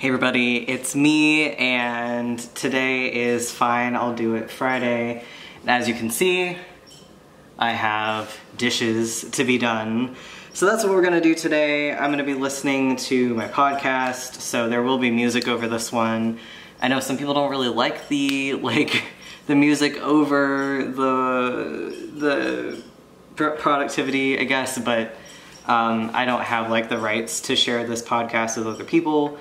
Hey everybody, it's me and today is fine, I'll do it Friday. And as you can see, I have dishes to be done. So that's what we're gonna do today. I'm gonna be listening to my podcast, so there will be music over this one. I know some people don't really like the, like, the music over the, the productivity, I guess, but um, I don't have like the rights to share this podcast with other people.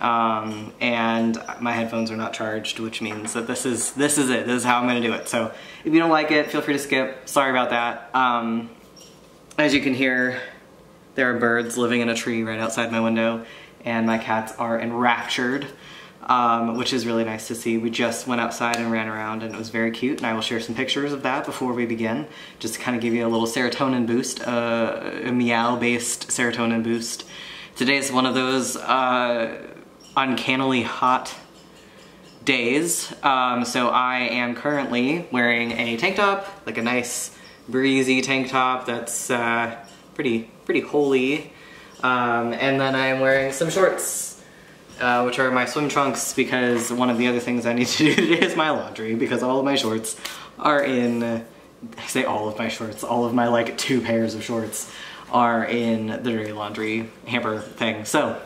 Um, and my headphones are not charged, which means that this is this is it. This is how I'm gonna do it. So if you don't like it, feel free to skip. Sorry about that. Um, as you can hear, there are birds living in a tree right outside my window, and my cats are enraptured um, which is really nice to see. We just went outside and ran around and it was very cute and I will share some pictures of that before we begin, just to kind of give you a little serotonin boost, uh, a meow-based serotonin boost. Today is one of those uh, uncannily hot days, um, so I am currently wearing a tank top, like a nice breezy tank top that's uh, pretty, pretty holey, um, and then I'm wearing some shorts uh, which are my swim trunks because one of the other things I need to do today is my laundry because all of my shorts are in, I say all of my shorts, all of my like two pairs of shorts are in the dirty laundry hamper thing. So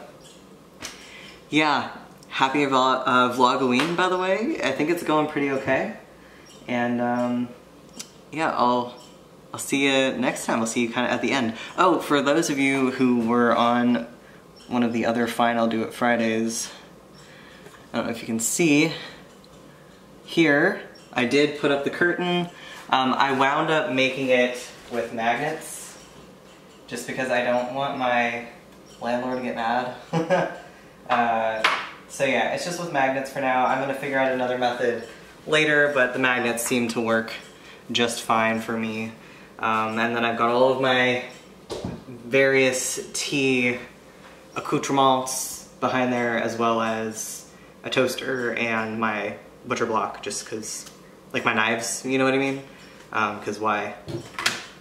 yeah, happy vlog uh, vlogoween by the way. I think it's going pretty okay. And um, yeah, I'll I'll see you next time. I'll see you kind of at the end. Oh, for those of you who were on one of the other Fine I'll Do It Fridays. I don't know if you can see. Here, I did put up the curtain. Um, I wound up making it with magnets, just because I don't want my landlord to get mad. uh, so yeah, it's just with magnets for now. I'm gonna figure out another method later, but the magnets seem to work just fine for me. Um, and then I've got all of my various tea accoutrements behind there as well as a toaster and my butcher block just because, like my knives, you know what I mean? Because um, why,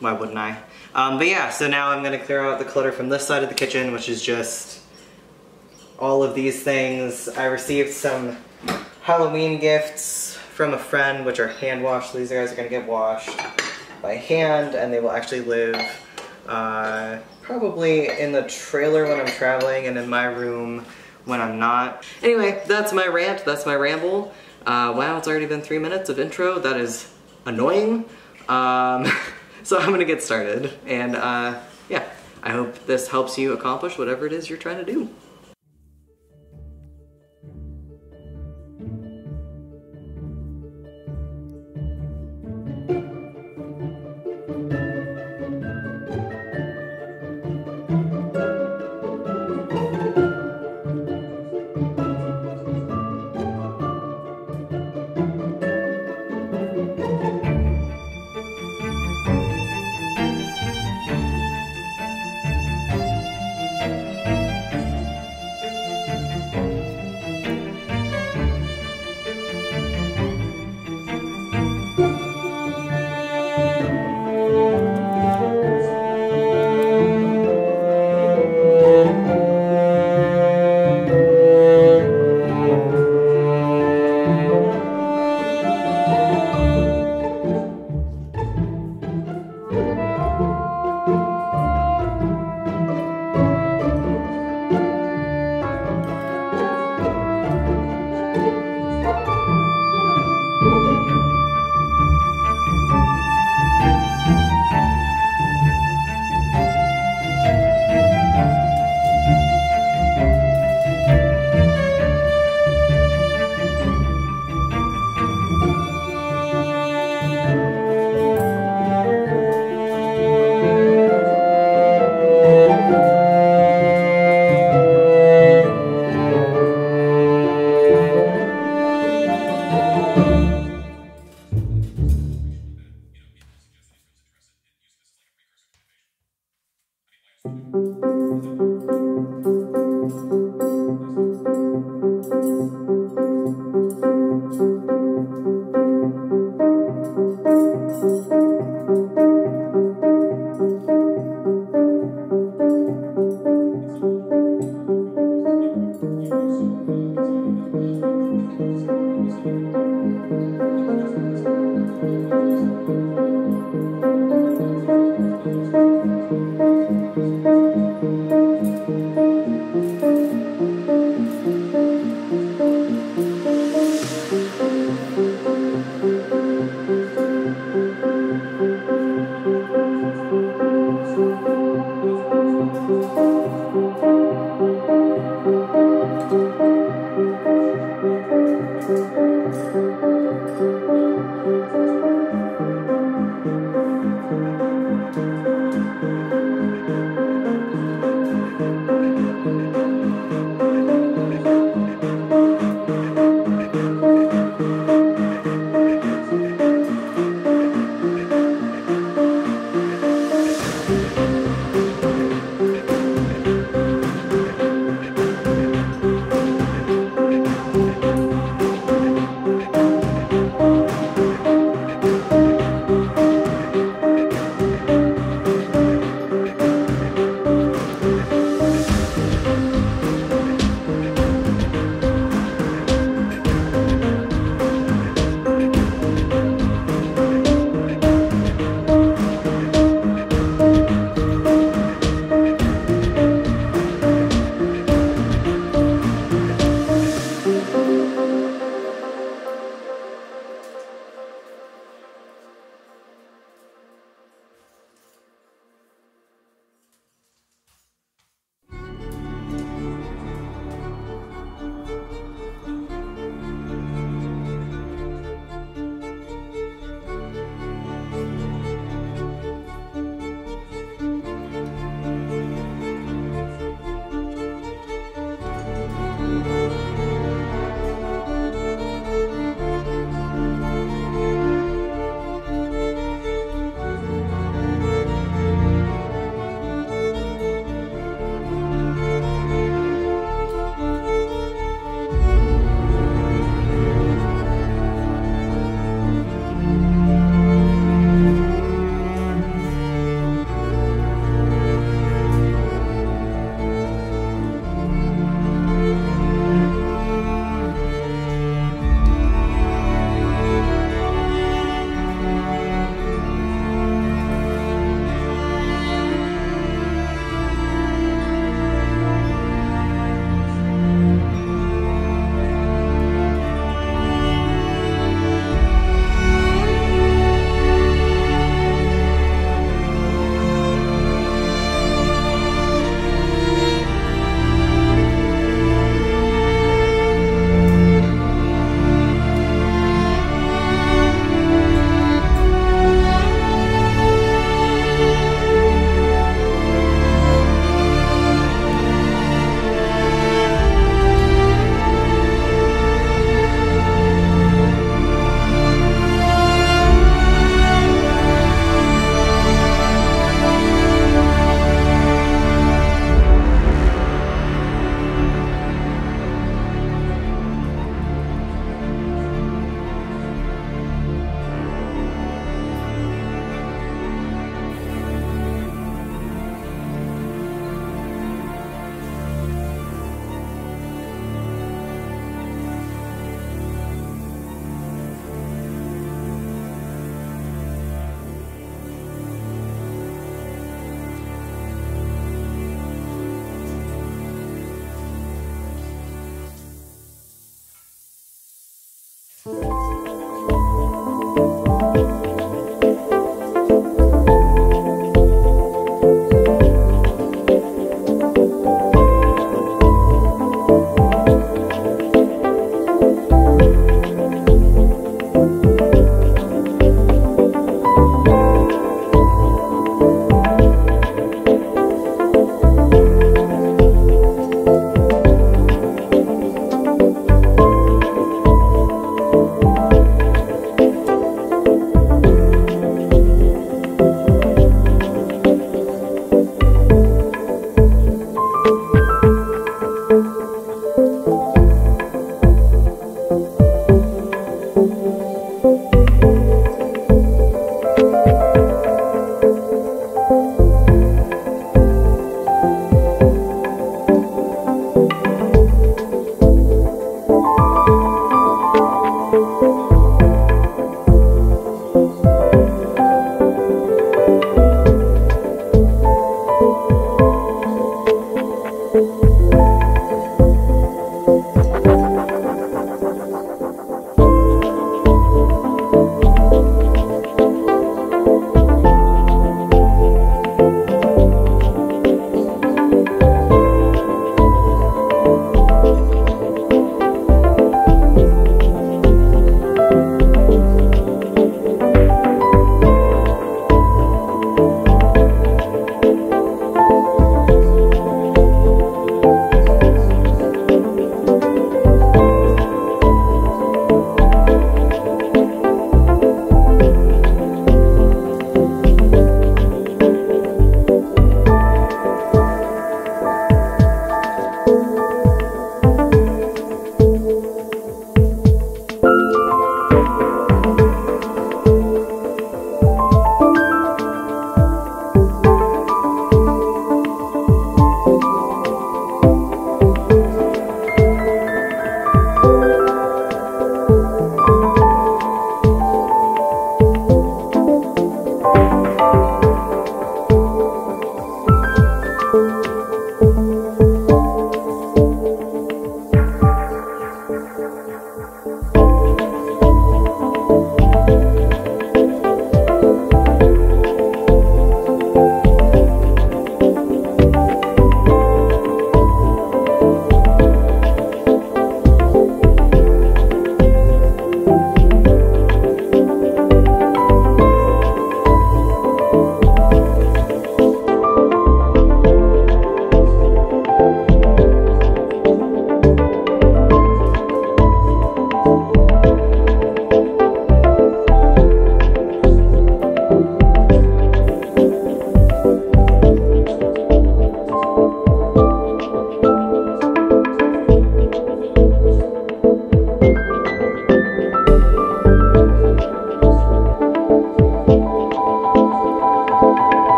why wouldn't I? Um, but yeah, so now I'm gonna clear out the clutter from this side of the kitchen, which is just all of these things. I received some Halloween gifts from a friend, which are hand washed. These guys are gonna get washed by hand and they will actually live uh, probably in the trailer when I'm traveling and in my room when I'm not. Anyway, that's my rant, that's my ramble. Uh, wow, it's already been three minutes of intro. That is annoying. Um, so I'm gonna get started. And uh, yeah, I hope this helps you accomplish whatever it is you're trying to do.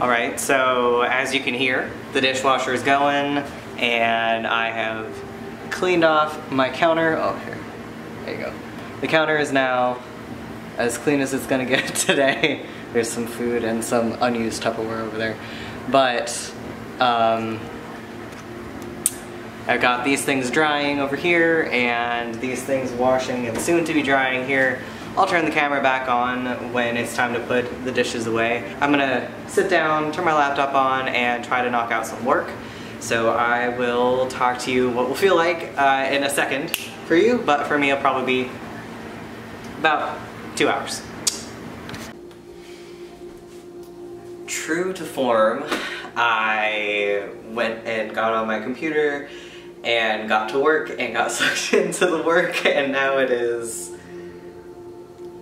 All right, so as you can hear, the dishwasher is going and I have cleaned off my counter. Oh, here, there you go. The counter is now as clean as it's gonna get today. There's some food and some unused Tupperware over there. But um, I've got these things drying over here and these things washing and soon to be drying here. I'll turn the camera back on when it's time to put the dishes away. I'm gonna sit down, turn my laptop on, and try to knock out some work. So I will talk to you what will feel like uh, in a second for you, but for me it'll probably be about two hours. True to form, I went and got on my computer and got to work and got sucked into the work and now it is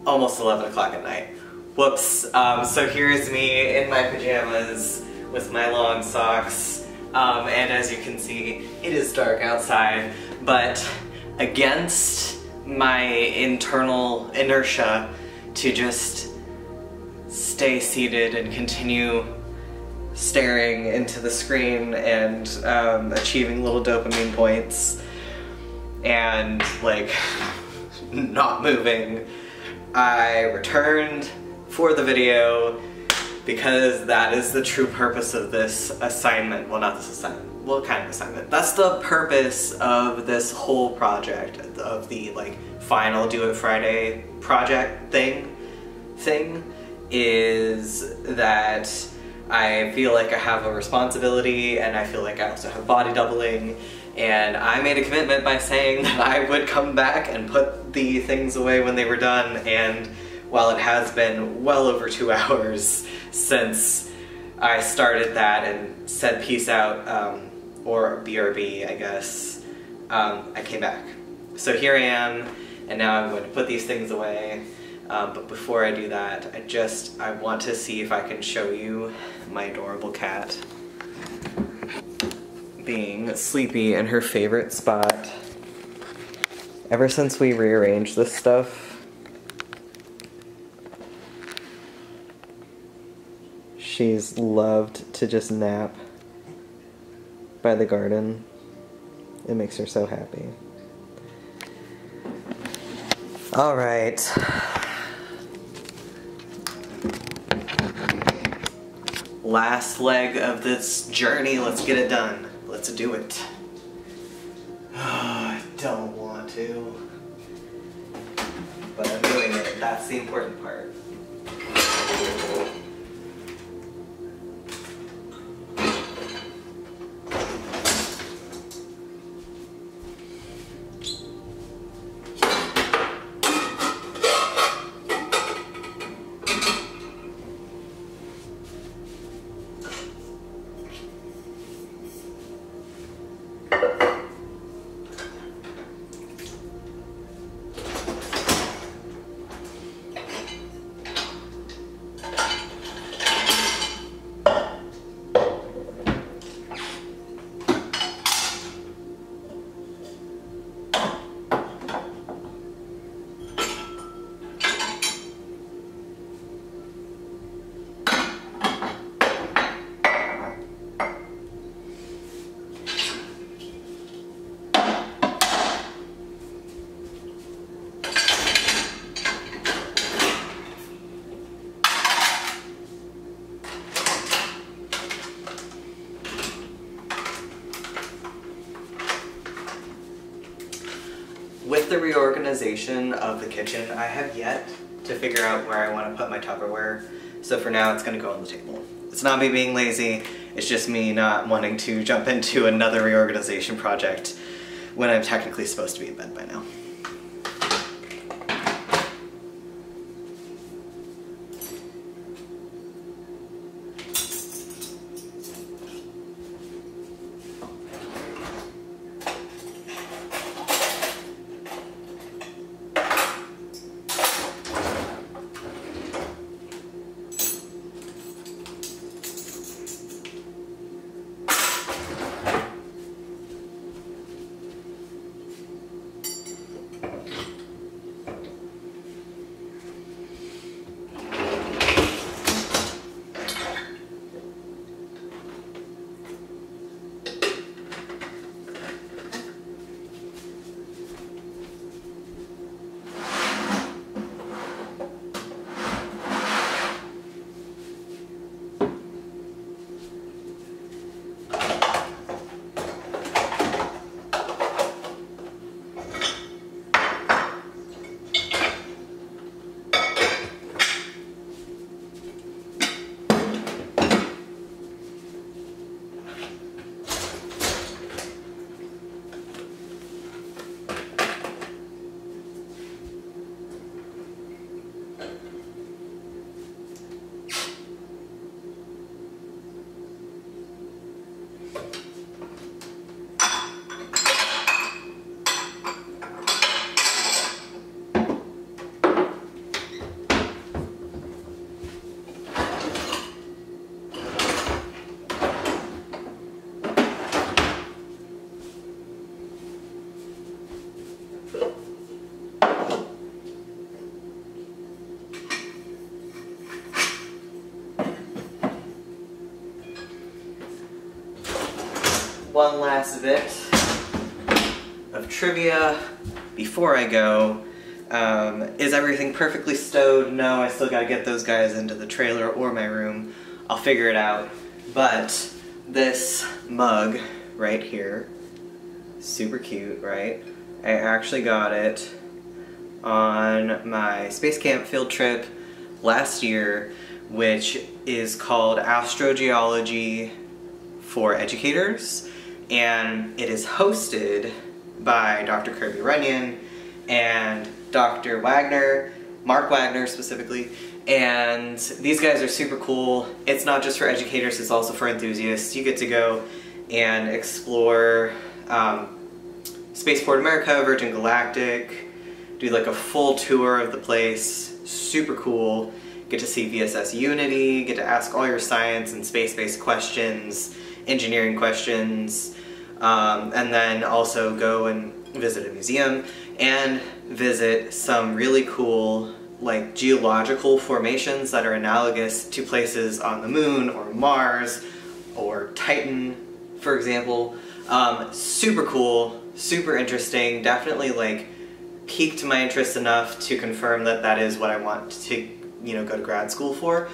almost 11 o'clock at night. Whoops. Um, so here's me in my pajamas with my long socks. Um, and as you can see, it is dark outside, but against my internal inertia to just stay seated and continue staring into the screen and um, achieving little dopamine points and like not moving I returned for the video because that is the true purpose of this assignment. Well, not this assignment. What kind of assignment? That's the purpose of this whole project, of the like Fine I'll Do It Friday project thing, thing, is that I feel like I have a responsibility and I feel like I also have body doubling and I made a commitment by saying that I would come back and put the things away when they were done and while it has been well over two hours since I started that and said peace out, um, or BRB I guess, um, I came back. So here I am and now I'm going to put these things away. Um, but before I do that, I just, I want to see if I can show you my adorable cat being sleepy in her favorite spot. Ever since we rearranged this stuff, she's loved to just nap by the garden. It makes her so happy. All right. Last leg of this journey, let's get it done. Let's do it. Oh, I don't want to. But I'm doing it. That's the important part. Reorganization of the kitchen, I have yet to figure out where I want to put my Tupperware. So for now, it's going to go on the table. It's not me being lazy, it's just me not wanting to jump into another reorganization project when I'm technically supposed to be in bed by now. One last bit of trivia before I go. Um, is everything perfectly stowed? No, I still gotta get those guys into the trailer or my room. I'll figure it out. But this mug right here, super cute, right? I actually got it on my space camp field trip last year, which is called Astrogeology for Educators, and it is hosted by Dr. Kirby Runyon and Dr. Wagner, Mark Wagner specifically, and these guys are super cool. It's not just for educators, it's also for enthusiasts. You get to go and explore um, Spaceport America, Virgin Galactic, do like a full tour of the place, super cool. Get to see VSS Unity, get to ask all your science and space-based questions, engineering questions, um, and then also go and visit a museum and visit some really cool like geological formations that are analogous to places on the moon or Mars or Titan, for example. Um, super cool, super interesting, definitely like piqued my interest enough to confirm that that is what I want to, you know, go to grad school for.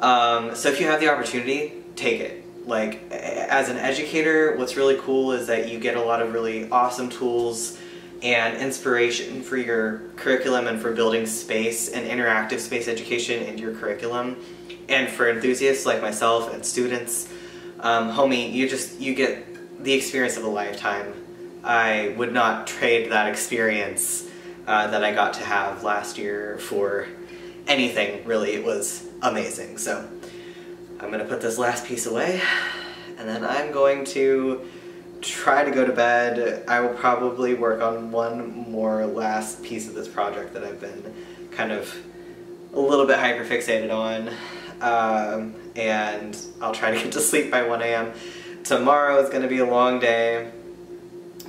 Um, so if you have the opportunity, take it. Like, as an educator, what's really cool is that you get a lot of really awesome tools and inspiration for your curriculum and for building space and interactive space education into your curriculum. And for enthusiasts like myself and students, um, homie, you just, you get the experience of a lifetime. I would not trade that experience uh, that I got to have last year for anything, really. It was amazing. So I'm gonna put this last piece away and then I'm going to try to go to bed. I will probably work on one more last piece of this project that I've been kind of a little bit hyperfixated on. Um, and I'll try to get to sleep by 1 a.m. Tomorrow is to be a long day.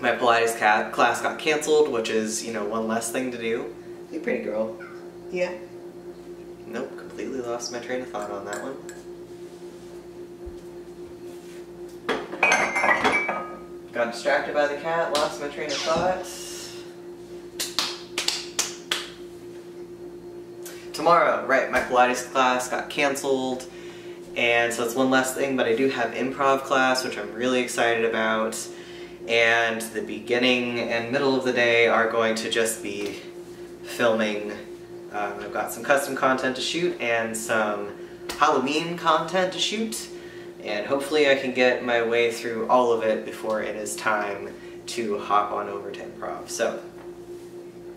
My Pilates class got canceled, which is, you know, one less thing to do. Hey, pretty girl. Yeah. Nope, completely lost my train of thought on that one. Got distracted by the cat, lost my train of thought. Tomorrow, right, my Pilates class got canceled, and so it's one less thing, but I do have improv class, which I'm really excited about, and the beginning and middle of the day are going to just be filming. Um, I've got some custom content to shoot and some Halloween content to shoot and hopefully I can get my way through all of it before it is time to hop on over to improv. So,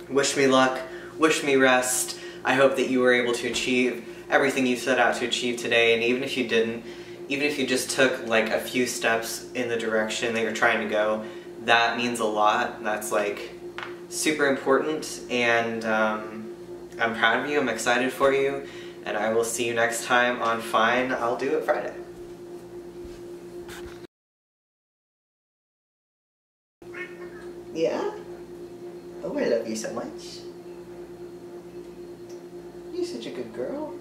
wish me luck, wish me rest. I hope that you were able to achieve everything you set out to achieve today, and even if you didn't, even if you just took like a few steps in the direction that you're trying to go, that means a lot. That's like super important, and um, I'm proud of you, I'm excited for you, and I will see you next time on Fine, I'll Do It Friday. Yeah? Oh, I love you so much. You're such a good girl.